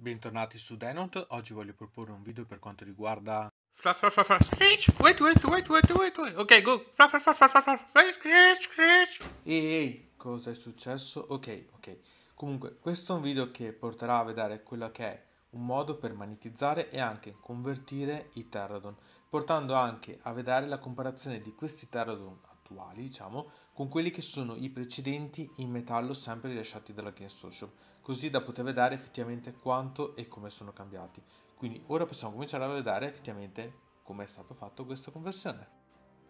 Bentornati su Denot, oggi voglio proporre un video per quanto riguarda. Wait wait wait wait wait. Ok go. Ehi, cosa è successo? Ok, ok. Comunque, questo è un video che porterà a vedere quello che è un modo per monetizzare e anche convertire i Terradon, portando anche a vedere la comparazione di questi Terradon attuali, diciamo, con quelli che sono i precedenti in metallo sempre rilasciati dalla Games Workshop, così da poter vedere effettivamente quanto e come sono cambiati. Quindi ora possiamo cominciare a vedere effettivamente come è stato fatto questa conversione.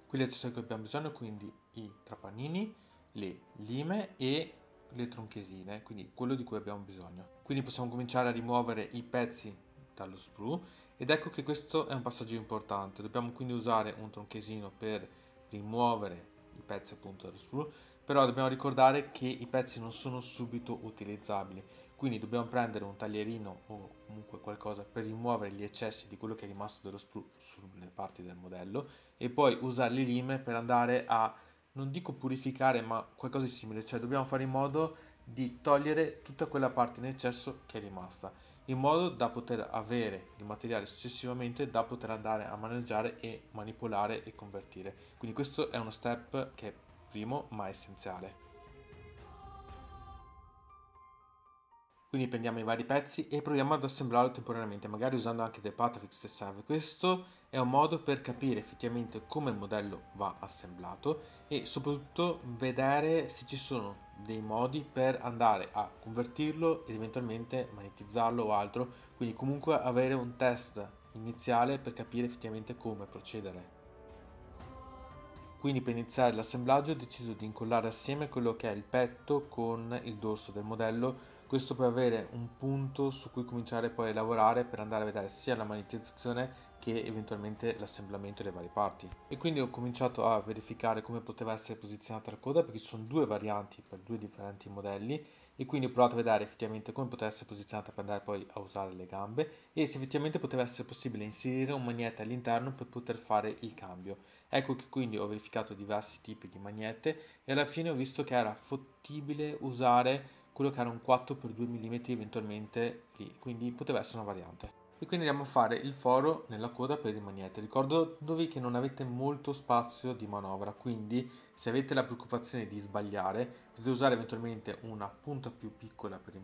Qui gli accessori che abbiamo bisogno quindi i trapanini, le lime e le tronchesine, quindi quello di cui abbiamo bisogno. Quindi possiamo cominciare a rimuovere i pezzi dallo sprue ed ecco che questo è un passaggio importante. Dobbiamo quindi usare un tronchesino per rimuovere i pezzi appunto dallo sprue, però dobbiamo ricordare che i pezzi non sono subito utilizzabili, quindi dobbiamo prendere un taglierino o comunque qualcosa per rimuovere gli eccessi di quello che è rimasto dello sprue sulle parti del modello e poi usare le lime per andare a non dico purificare ma qualcosa di simile, cioè dobbiamo fare in modo di togliere tutta quella parte in eccesso che è rimasta in modo da poter avere il materiale successivamente da poter andare a maneggiare e manipolare e convertire. Quindi questo è uno step che primo ma essenziale. Quindi prendiamo i vari pezzi e proviamo ad assemblarlo temporaneamente, magari usando anche del Patafix se serve. Questo è un modo per capire effettivamente come il modello va assemblato e soprattutto vedere se ci sono dei modi per andare a convertirlo ed eventualmente monetizzarlo o altro, quindi comunque avere un test iniziale per capire effettivamente come procedere. Quindi per iniziare l'assemblaggio ho deciso di incollare assieme quello che è il petto con il dorso del modello, questo per avere un punto su cui cominciare poi a lavorare per andare a vedere sia la monetizzazione che eventualmente l'assemblamento delle varie parti. E quindi ho cominciato a verificare come poteva essere posizionata la coda perché ci sono due varianti per due differenti modelli e quindi ho provato a vedere effettivamente come poteva essere posizionata per andare poi a usare le gambe e se effettivamente poteva essere possibile inserire un magnete all'interno per poter fare il cambio. Ecco che quindi ho verificato diversi tipi di magnete e alla fine ho visto che era fattibile usare quello che era un 4x2 mm eventualmente lì, quindi poteva essere una variante e quindi andiamo a fare il foro nella coda per il magnete. Ricordatevi che non avete molto spazio di manovra, quindi se avete la preoccupazione di sbagliare potete usare eventualmente una punta più piccola per il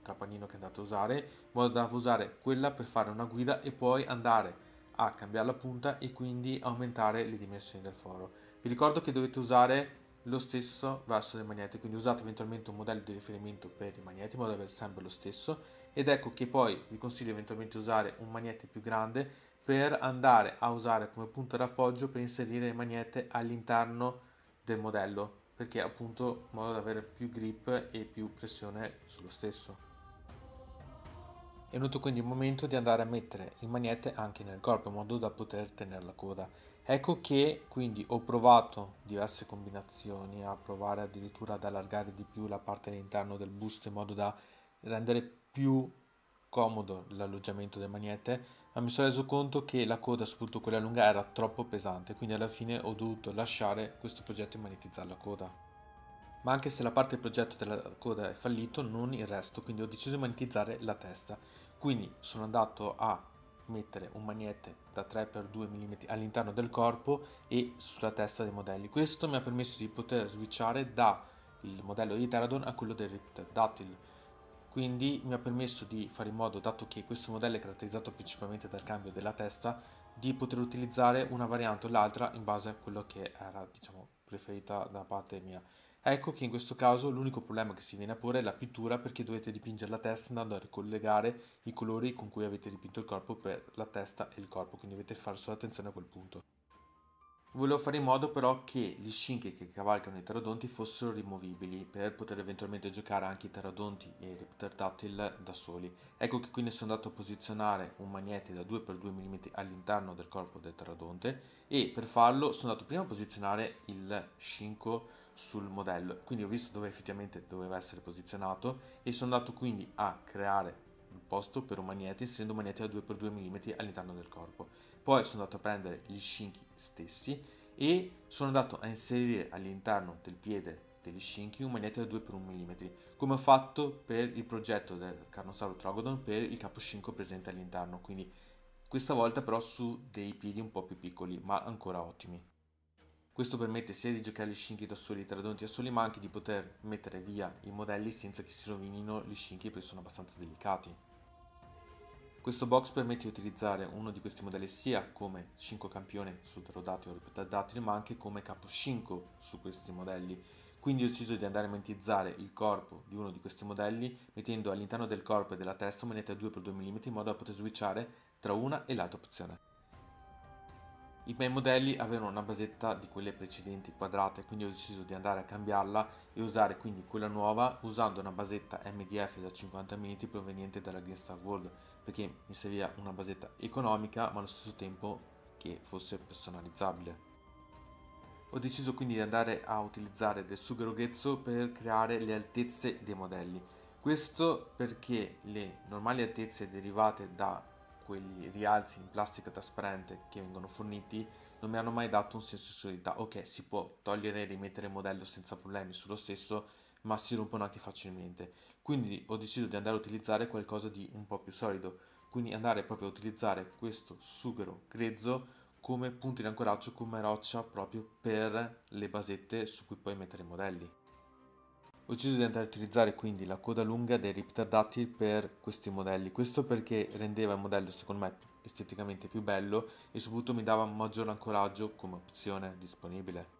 trapanino che andate a usare, in modo da usare quella per fare una guida e poi andare a cambiare la punta e quindi aumentare le dimensioni del foro. Vi ricordo che dovete usare lo stesso verso le magnete, quindi usate eventualmente un modello di riferimento per i magneti in modo da avere sempre lo stesso ed ecco che poi vi consiglio eventualmente di usare un magnete più grande per andare a usare come punto d'appoggio per inserire le magnete all'interno del modello perché appunto in modo da avere più grip e più pressione sullo stesso. È venuto quindi il momento di andare a mettere il magnete anche nel corpo in modo da poter tenere la coda. Ecco che quindi ho provato diverse combinazioni a provare addirittura ad allargare di più la parte all'interno del busto in modo da rendere più comodo l'alloggiamento del magnete, ma mi sono reso conto che la coda, soprattutto quella lunga, era troppo pesante, quindi alla fine ho dovuto lasciare questo progetto e monetizzare la coda. Ma anche se la parte del progetto della coda è fallito, non il resto, quindi ho deciso di monetizzare la testa. Quindi sono andato a mettere un magnete da 3x2 mm all'interno del corpo e sulla testa dei modelli. Questo mi ha permesso di poter switchare dal modello di Pterodon a quello del Ripterdactyl quindi mi ha permesso di fare in modo, dato che questo modello è caratterizzato principalmente dal cambio della testa, di poter utilizzare una variante o l'altra in base a quello che era diciamo, preferita da parte mia. Ecco che in questo caso l'unico problema che si viene a porre è la pittura perché dovete dipingere la testa andando a ricollegare i colori con cui avete dipinto il corpo per la testa e il corpo, quindi dovete fare solo attenzione a quel punto. Volevo fare in modo però che gli scinchi che cavalcano i pterodonti fossero rimovibili per poter eventualmente giocare anche i pterodonti e i pterodactyl da soli. Ecco che quindi sono andato a posizionare un magnete da 2x2 mm all'interno del corpo del pterodonte e per farlo sono andato prima a posizionare il scinco sul modello, quindi ho visto dove effettivamente doveva essere posizionato e sono andato quindi a creare posto per un magnete inserendo un magnete da 2x2 mm all'interno del corpo. Poi sono andato a prendere gli scinchi stessi e sono andato a inserire all'interno del piede degli Shinki un magnete da 2x1 mm, come ho fatto per il progetto del Carnosauro Trogodon per il capo Shinko presente all'interno, quindi questa volta però su dei piedi un po' più piccoli, ma ancora ottimi. Questo permette sia di giocare gli Shinki da soli tradonti a soli, ma anche di poter mettere via i modelli senza che si rovinino gli Shinki perché sono abbastanza delicati. Questo box permette di utilizzare uno di questi modelli sia come Shinko campione su Pterodattilo o Pterodattilo, ma anche come capo Shinko su questi modelli. Quindi ho deciso di andare a monetizzare il corpo di uno di questi modelli mettendo all'interno del corpo e della testa manetta 2x2 mm in modo da poter switchare tra una e l'altra opzione. I miei modelli avevano una basetta di quelle precedenti quadrate, quindi ho deciso di andare a cambiarla e usare quindi quella nuova usando una basetta MDF da 50 mm proveniente dalla Green Star World, perché mi serviva una basetta economica ma allo stesso tempo che fosse personalizzabile. Ho deciso quindi di andare a utilizzare del sughero grezzo per creare le altezze dei modelli. Questo perché le normali altezze derivate da quegli rialzi in plastica trasparente che vengono forniti non mi hanno mai dato un senso di solidità. Ok, si può togliere e rimettere il modello senza problemi sullo stesso, ma si rompono anche facilmente. Quindi ho deciso di andare a utilizzare qualcosa di un po' più solido, quindi andare proprio a utilizzare questo sughero grezzo come punto di ancoraggio, come roccia proprio per le basette su cui puoi mettere i modelli. Ho deciso di andare a utilizzare quindi la coda lunga dei Ripterdactyl per questi modelli, questo perché rendeva il modello secondo me esteticamente più bello e soprattutto mi dava maggior ancoraggio come opzione disponibile.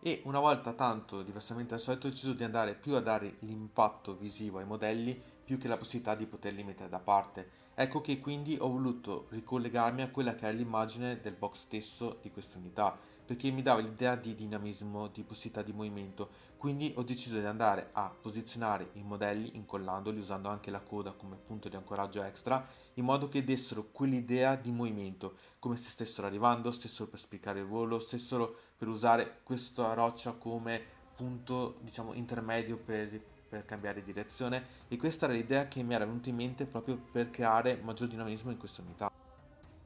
E una volta tanto diversamente dal solito ho deciso di andare più a dare l'impatto visivo ai modelli più che la possibilità di poterli mettere da parte. Ecco che quindi ho voluto ricollegarmi a quella che è l'immagine del box stesso di questa unità perché mi dava l'idea di dinamismo, di possibilità di movimento, quindi ho deciso di andare a posizionare i modelli incollandoli usando anche la coda come punto di ancoraggio extra, in modo che dessero quell'idea di movimento, come se stessero arrivando, stessero per spiccare il volo, stessero per usare questa roccia come punto diciamo intermedio per, per cambiare direzione e questa era l'idea che mi era venuta in mente proprio per creare maggior dinamismo in questa unità.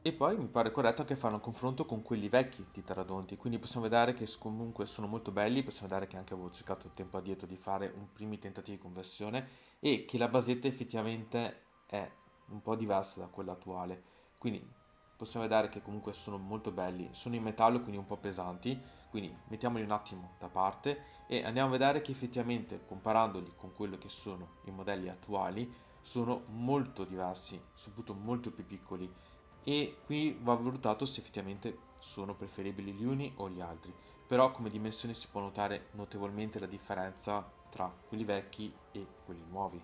E poi mi pare corretto anche fare un confronto con quelli vecchi di Taradonti, quindi possiamo vedere che comunque sono molto belli, possiamo vedere che anche avevo cercato tempo addietro di fare un primi tentativi di conversione e che la basetta effettivamente è un po' diversa da quella attuale. Quindi possiamo vedere che comunque sono molto belli, sono in metallo quindi un po' pesanti, quindi mettiamoli un attimo da parte e andiamo a vedere che effettivamente comparandoli con quello che sono i modelli attuali sono molto diversi, soprattutto molto più piccoli e qui va valutato se effettivamente sono preferibili gli uni o gli altri. Però come dimensioni si può notare notevolmente la differenza tra quelli vecchi e quelli nuovi.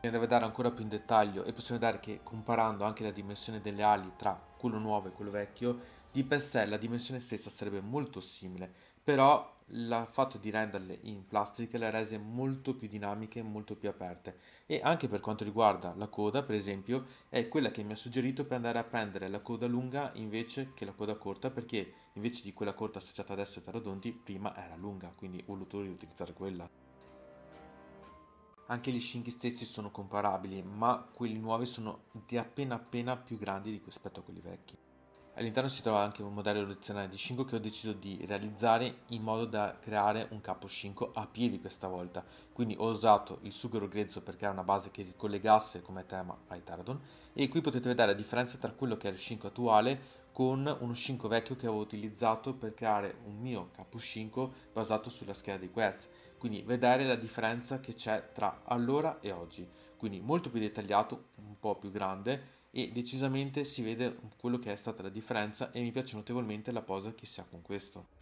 Bisogna vedere ancora più in dettaglio e possiamo vedere che comparando anche la dimensione delle ali tra quello nuovo e quello vecchio di per sé la dimensione stessa sarebbe molto simile. Però il fatto di renderle in plastica le ha rese molto più dinamiche, molto più aperte. E anche per quanto riguarda la coda, per esempio, è quella che mi ha suggerito per andare a prendere la coda lunga invece che la coda corta, perché invece di quella corta associata adesso ai tarodonti, prima era lunga, quindi ho voluto riutilizzare quella. Anche gli scinchi stessi sono comparabili, ma quelli nuovi sono di appena appena più grandi rispetto a quelli vecchi. All'interno si trova anche un modello relazionale di Shinko che ho deciso di realizzare in modo da creare un capo Shinko a piedi questa volta. Quindi ho usato il sughero grezzo per creare una base che ricollegasse come tema ai Taradon e qui potete vedere la differenza tra quello che è il Shinko attuale con uno Shinko vecchio che avevo utilizzato per creare un mio capo Shinko basato sulla scheda di Quest. Quindi vedere la differenza che c'è tra allora e oggi. Quindi molto più dettagliato, un po' più grande e decisamente si vede quello che è stata la differenza e mi piace notevolmente la posa che si ha con questo.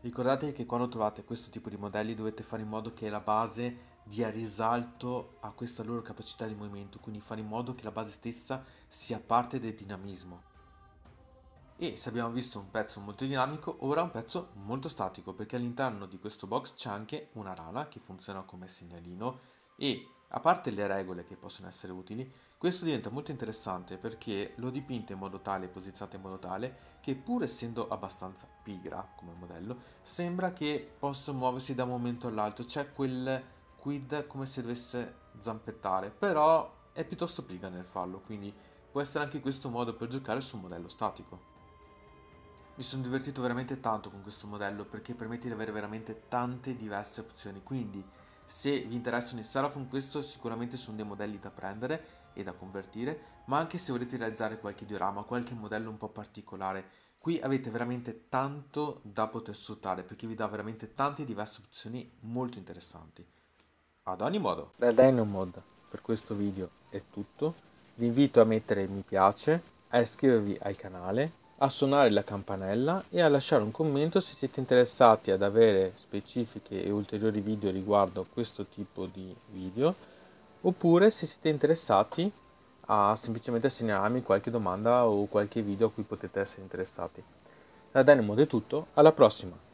Ricordate che quando trovate questo tipo di modelli dovete fare in modo che la base dia risalto a questa loro capacità di movimento, quindi fare in modo che la base stessa sia parte del dinamismo. E se abbiamo visto un pezzo molto dinamico, ora un pezzo molto statico, perché all'interno di questo box c'è anche una rana che funziona come segnalino e a parte le regole che possono essere utili, questo diventa molto interessante perché l'ho dipinto in modo tale, posizionato in modo tale, che pur essendo abbastanza pigra come modello, sembra che possa muoversi da un momento all'altro, c'è quel quid come se dovesse zampettare, però è piuttosto pigra nel farlo, quindi può essere anche questo modo per giocare su un modello statico. Mi sono divertito veramente tanto con questo modello perché permette di avere veramente tante diverse opzioni, quindi se vi interessano i Seraphim questo sicuramente sono dei modelli da prendere e da convertire, ma anche se volete realizzare qualche diorama, qualche modello un po' particolare, qui avete veramente tanto da poter sfruttare perché vi dà veramente tante diverse opzioni molto interessanti. Ad ogni modo, Da Dynamod per questo video è tutto. Vi invito a mettere mi piace, a iscrivervi al canale, a suonare la campanella e a lasciare un commento se siete interessati ad avere specifiche e ulteriori video riguardo questo tipo di video oppure se siete interessati a semplicemente segnalarmi qualche domanda o qualche video a cui potete essere interessati. Da Dynamod è tutto, alla prossima!